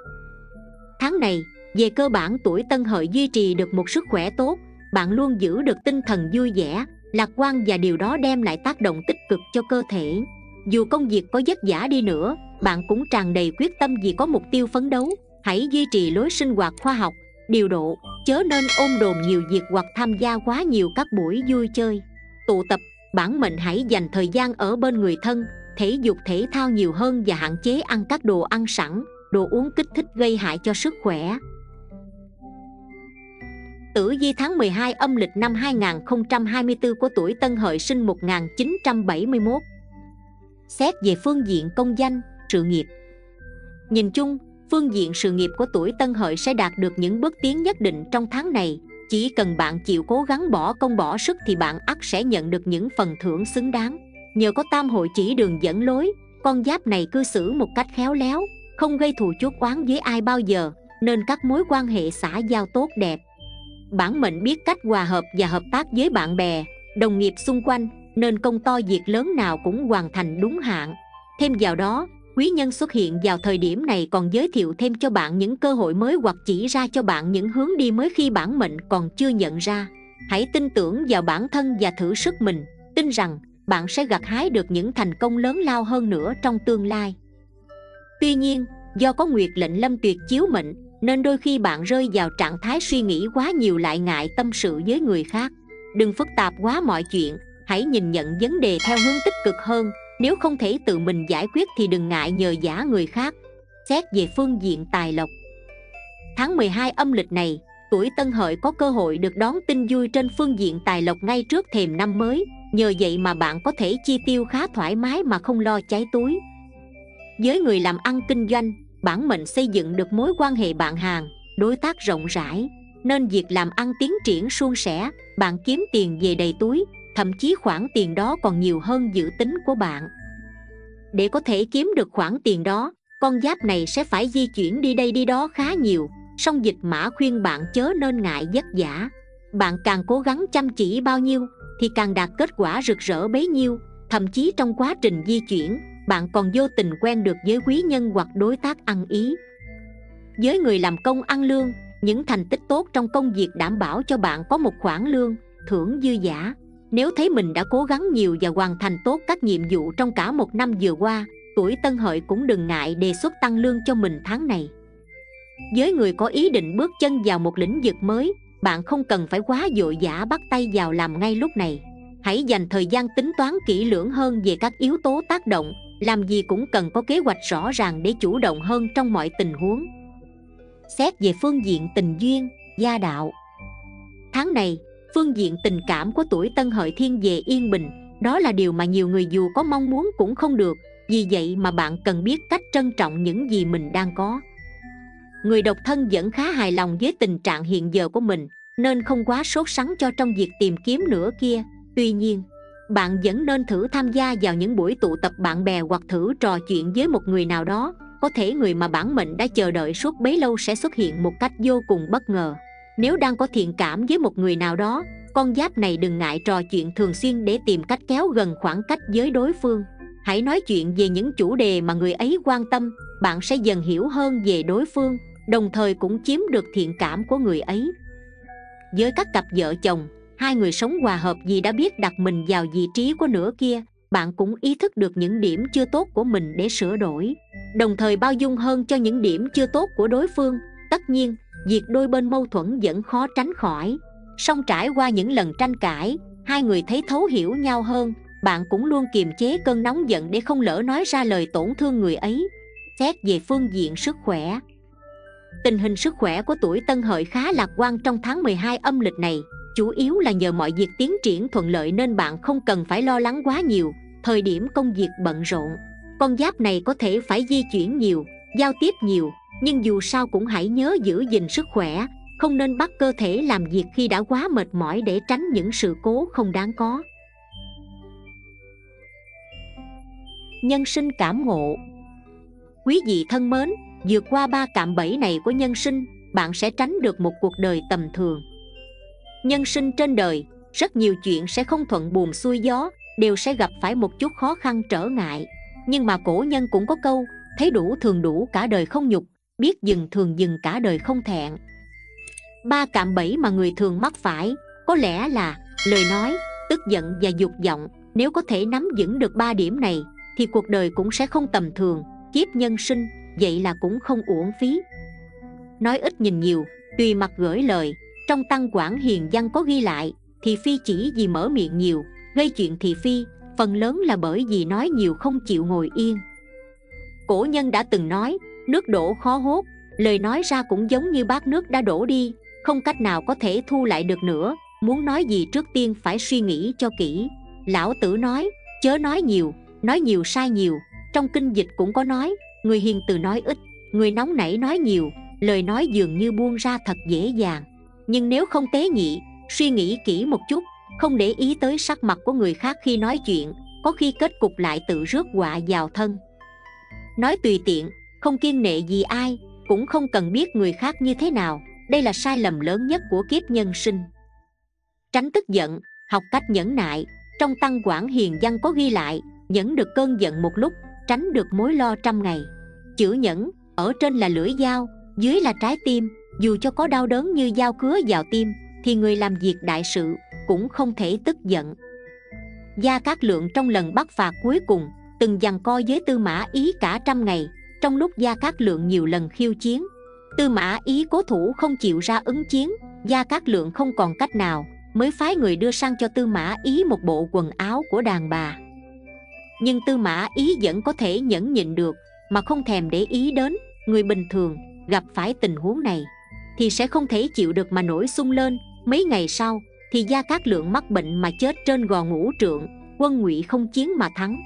Tháng này, về cơ bản tuổi tân hợi duy trì được một sức khỏe tốt, bạn luôn giữ được tinh thần vui vẻ, lạc quan và điều đó đem lại tác động tích cực cho cơ thể. Dù công việc có vất vả đi nữa, bạn cũng tràn đầy quyết tâm vì có mục tiêu phấn đấu. Hãy duy trì lối sinh hoạt khoa học điều độ chớ nên ôm đồn nhiều việc hoặc tham gia quá nhiều các buổi vui chơi. Tụ tập bản mệnh hãy dành thời gian ở bên người thân thể dục thể thao nhiều hơn và hạn chế ăn các đồ ăn sẵn đồ uống kích thích gây hại cho sức khỏe. Tử vi tháng 12 âm lịch năm 2024 của tuổi Tân Hợi sinh 1971 Xét về phương diện công danh, sự nghiệp. Nhìn chung, phương diện sự nghiệp của tuổi Tân Hợi sẽ đạt được những bước tiến nhất định trong tháng này. Chỉ cần bạn chịu cố gắng bỏ công bỏ sức thì bạn ắt sẽ nhận được những phần thưởng xứng đáng. Nhờ có tam hội chỉ đường dẫn lối, con giáp này cư xử một cách khéo léo Không gây thù chuốc oán với ai bao giờ Nên các mối quan hệ xã giao tốt đẹp. Bản mệnh biết cách hòa hợp và hợp tác với bạn bè đồng nghiệp xung quanh nên công to việc lớn nào cũng hoàn thành đúng hạn. Thêm vào đó quý nhân xuất hiện vào thời điểm này còn giới thiệu thêm cho bạn những cơ hội mới hoặc chỉ ra cho bạn những hướng đi mới khi bản mệnh còn chưa nhận ra. Hãy tin tưởng vào bản thân và thử sức mình. Tin rằng, bạn sẽ gặt hái được những thành công lớn lao hơn nữa trong tương lai. Tuy nhiên, do có nguyệt lệnh lâm tuyệt chiếu mệnh, nên đôi khi bạn rơi vào trạng thái suy nghĩ quá nhiều lại ngại tâm sự với người khác. Đừng phức tạp quá mọi chuyện, hãy nhìn nhận vấn đề theo hướng tích cực hơn nếu không thể tự mình giải quyết thì đừng ngại nhờ giả người khác. Xét về phương diện tài lộc. Tháng 12 âm lịch này, tuổi tân hợi có cơ hội được đón tin vui trên phương diện tài lộc ngay trước thềm năm mới. Nhờ vậy mà bạn có thể chi tiêu khá thoải mái mà không lo cháy túi. Với người làm ăn kinh doanh, bản mệnh xây dựng được mối quan hệ bạn hàng, đối tác rộng rãi. Nên việc làm ăn tiến triển suôn sẻ, bạn kiếm tiền về đầy túi thậm chí khoản tiền đó còn nhiều hơn dự tính của bạn. Để có thể kiếm được khoản tiền đó, con giáp này sẽ phải di chuyển đi đây đi đó khá nhiều, song dịch mã khuyên bạn chớ nên ngại vất vả. Bạn càng cố gắng chăm chỉ bao nhiêu, thì càng đạt kết quả rực rỡ bấy nhiêu, thậm chí trong quá trình di chuyển, bạn còn vô tình quen được với quý nhân hoặc đối tác ăn ý. Với người làm công ăn lương, những thành tích tốt trong công việc đảm bảo cho bạn có một khoản lương thưởng dư giả nếu thấy mình đã cố gắng nhiều và hoàn thành tốt các nhiệm vụ trong cả một năm vừa qua, tuổi tân hợi cũng đừng ngại đề xuất tăng lương cho mình tháng này. Với người có ý định bước chân vào một lĩnh vực mới, bạn không cần phải quá vội vã bắt tay vào làm ngay lúc này. Hãy dành thời gian tính toán kỹ lưỡng hơn về các yếu tố tác động, làm gì cũng cần có kế hoạch rõ ràng để chủ động hơn trong mọi tình huống. Xét về phương diện tình duyên, gia đạo. Tháng này phương diện tình cảm của tuổi tân hợi thiên về yên bình, đó là điều mà nhiều người dù có mong muốn cũng không được. Vì vậy mà bạn cần biết cách trân trọng những gì mình đang có. Người độc thân vẫn khá hài lòng với tình trạng hiện giờ của mình, nên không quá sốt sắng cho trong việc tìm kiếm nữa kia. Tuy nhiên, bạn vẫn nên thử tham gia vào những buổi tụ tập bạn bè hoặc thử trò chuyện với một người nào đó. Có thể người mà bản mệnh đã chờ đợi suốt bấy lâu sẽ xuất hiện một cách vô cùng bất ngờ nếu đang có thiện cảm với một người nào đó, con giáp này đừng ngại trò chuyện thường xuyên để tìm cách kéo gần khoảng cách với đối phương. Hãy nói chuyện về những chủ đề mà người ấy quan tâm, bạn sẽ dần hiểu hơn về đối phương, đồng thời cũng chiếm được thiện cảm của người ấy. Với các cặp vợ chồng, hai người sống hòa hợp vì đã biết đặt mình vào vị trí của nửa kia, bạn cũng ý thức được những điểm chưa tốt của mình để sửa đổi. Đồng thời bao dung hơn cho những điểm chưa tốt của đối phương, tất nhiên việc đôi bên mâu thuẫn vẫn khó tránh khỏi. Song trải qua những lần tranh cãi, hai người thấy thấu hiểu nhau hơn, bạn cũng luôn kiềm chế cơn nóng giận để không lỡ nói ra lời tổn thương người ấy. Xét về phương diện sức khỏe. Tình hình sức khỏe của tuổi tân hợi khá lạc quan trong tháng 12 âm lịch này. Chủ yếu là nhờ mọi việc tiến triển thuận lợi nên bạn không cần phải lo lắng quá nhiều. Thời điểm công việc bận rộn, con giáp này có thể phải di chuyển nhiều, giao tiếp nhiều nhưng dù sao cũng hãy nhớ giữ gìn sức khỏe, không nên bắt cơ thể làm việc khi đã quá mệt mỏi để tránh những sự cố không đáng có. Nhân sinh cảm ngộ. Quý vị thân mến, vượt qua ba cạm bẫy này của nhân sinh, bạn sẽ tránh được một cuộc đời tầm thường. Nhân sinh trên đời, rất nhiều chuyện sẽ không thuận buồm xuôi gió, đều sẽ gặp phải một chút khó khăn trở ngại. Nhưng mà cổ nhân cũng có câu, thấy đủ thường đủ cả đời không nhục biết dừng thường dừng cả đời không thẹn. Ba cạm bẫy mà người thường mắc phải, có lẽ là lời nói, tức giận và dục vọng. Nếu có thể nắm vững được ba điểm này, thì cuộc đời cũng sẽ không tầm thường. Kiếp nhân sinh, vậy là cũng không uổng phí. Nói ít nhìn nhiều, tùy mặt gửi lời. Trong tăng quảng hiền văn có ghi lại, thì phi chỉ vì mở miệng nhiều, gây chuyện thị phi, phần lớn là bởi vì nói nhiều không chịu ngồi yên. Cổ nhân đã từng nói nước đổ khó hốt, lời nói ra cũng giống như bát nước đã đổ đi, không cách nào có thể thu lại được nữa. Muốn nói gì trước tiên phải suy nghĩ cho kỹ. Lão tử nói, chớ nói nhiều nói nhiều sai nhiều. Trong kinh dịch cũng có nói, người hiền từ nói ít, người nóng nảy nói nhiều. Lời nói dường như buông ra thật dễ dàng. Nhưng nếu không tế nhị, suy nghĩ kỹ một chút, không để ý tới sắc mặt của người khác khi nói chuyện, có khi kết cục lại tự rước họa vào thân. Nói tùy tiện không kiên nệ gì ai, cũng không cần biết người khác như thế nào. Đây là sai lầm lớn nhất của kiếp nhân sinh. Tránh tức giận, học cách nhẫn nại. Trong tăng quảng hiền văn có ghi lại, nhẫn được cơn giận một lúc, tránh được mối lo trăm ngày. Chữ nhẫn, ở trên là lưỡi dao, dưới là trái tim. Dù cho có đau đớn như dao cứa vào tim, thì người làm việc đại sự cũng không thể tức giận. Gia cát lượng trong lần bắt phạt cuối cùng, từng giằng co với tư mã ý cả trăm ngày trong lúc gia cát lượng nhiều lần khiêu chiến, tư mã ý cố thủ không chịu ra ứng chiến, gia cát lượng không còn cách nào, mới phái người đưa sang cho tư mã ý một bộ quần áo của đàn bà. Nhưng tư mã ý vẫn có thể nhẫn nhịn được, mà không thèm để ý đến người bình thường gặp phải tình huống này, thì sẽ không thể chịu được mà nổi sung lên. Mấy ngày sau, thì gia cát lượng mắc bệnh mà chết trên gò ngũ trượng, quân ngụy không chiến mà thắng.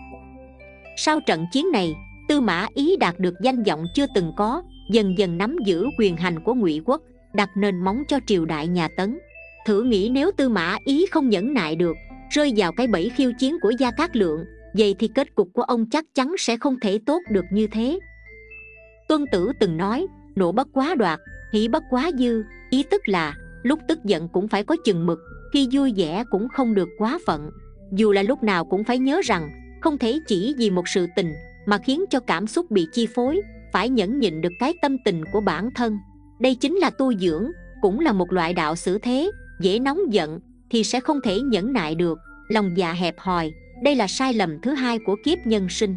Sau trận chiến này tư mã ý đạt được danh vọng chưa từng có, dần dần nắm giữ quyền hành của ngụy quốc, đặt nền móng cho triều đại nhà tấn. Thử nghĩ nếu tư mã ý không nhẫn nại được, rơi vào cái bẫy khiêu chiến của gia cát lượng, vậy thì kết cục của ông chắc chắn sẽ không thể tốt được như thế. Tuân tử từng nói nộ bất quá đoạt, hỷ bất quá dư. Ý tức là, lúc tức giận cũng phải có chừng mực, khi vui vẻ cũng không được quá phận. Dù là lúc nào cũng phải nhớ rằng, không thể chỉ vì một sự tình mà khiến cho cảm xúc bị chi phối, phải nhẫn nhịn được cái tâm tình của bản thân. Đây chính là tu dưỡng, cũng là một loại đạo xử thế, dễ nóng giận thì sẽ không thể nhẫn nại được, lòng dạ hẹp hòi, đây là sai lầm thứ hai của kiếp nhân sinh.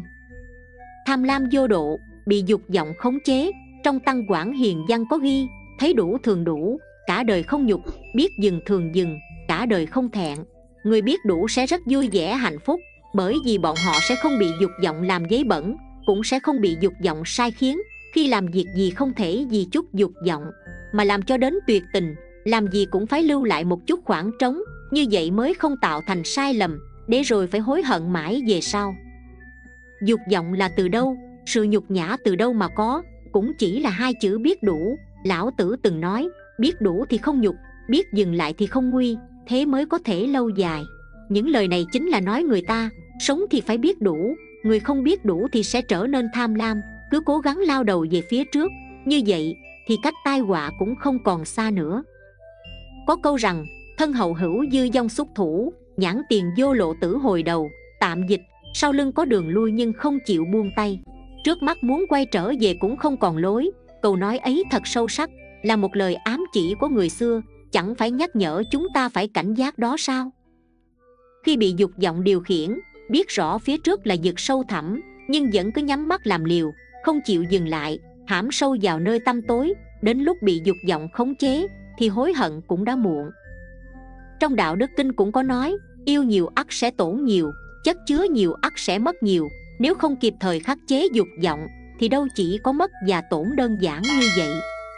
Tham lam vô độ, bị dục vọng khống chế, trong tăng quản hiền văn có ghi, thấy đủ thường đủ, cả đời không nhục, biết dừng thường dừng, cả đời không thẹn. Người biết đủ sẽ rất vui vẻ hạnh phúc bởi vì bọn họ sẽ không bị dục vọng làm giấy bẩn, cũng sẽ không bị dục vọng sai khiến. Khi làm việc gì không thể vì chút dục vọng, mà làm cho đến tuyệt tình, làm gì cũng phải lưu lại một chút khoảng trống. Như vậy mới không tạo thành sai lầm, để rồi phải hối hận mãi về sau. Dục vọng là từ đâu? Sự nhục nhã từ đâu mà có? Cũng chỉ là hai chữ biết đủ. Lão tử từng nói, biết đủ thì không nhục, biết dừng lại thì không nguy, thế mới có thể lâu dài những lời này chính là nói người ta, sống thì phải biết đủ, người không biết đủ thì sẽ trở nên tham lam, cứ cố gắng lao đầu về phía trước. Như vậy thì cách tai họa cũng không còn xa nữa. Có câu rằng, thân hậu hữu dư dông xúc thủ, nhãn tiền vô lộ tử hồi đầu, tạm dịch, sau lưng có đường lui nhưng không chịu buông tay. Trước mắt muốn quay trở về cũng không còn lối, câu nói ấy thật sâu sắc, là một lời ám chỉ của người xưa, chẳng phải nhắc nhở chúng ta phải cảnh giác đó sao? Khi bị dục vọng điều khiển, biết rõ phía trước là vực sâu thẳm, nhưng vẫn cứ nhắm mắt làm liều, không chịu dừng lại, hãm sâu vào nơi tâm tối. Đến lúc bị dục vọng khống chế, thì hối hận cũng đã muộn. Trong đạo đức kinh cũng có nói, yêu nhiều ắt sẽ tổn nhiều, chất chứa nhiều ắt sẽ mất nhiều. Nếu không kịp thời khắc chế dục vọng, thì đâu chỉ có mất và tổn đơn giản như vậy.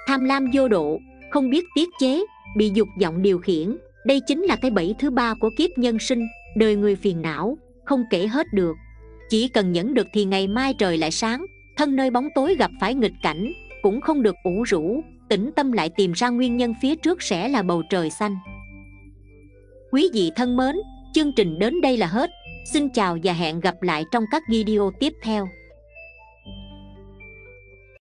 Tham lam vô độ, không biết tiết chế, bị dục vọng điều khiển đây chính là cái bẫy thứ ba của kiếp nhân sinh, đời người phiền não, không kể hết được. Chỉ cần nhẫn được thì ngày mai trời lại sáng, thân nơi bóng tối gặp phải nghịch cảnh, cũng không được ủ rũ, tĩnh tâm lại tìm ra nguyên nhân phía trước sẽ là bầu trời xanh. Quý vị thân mến, chương trình đến đây là hết. Xin chào và hẹn gặp lại trong các video tiếp theo.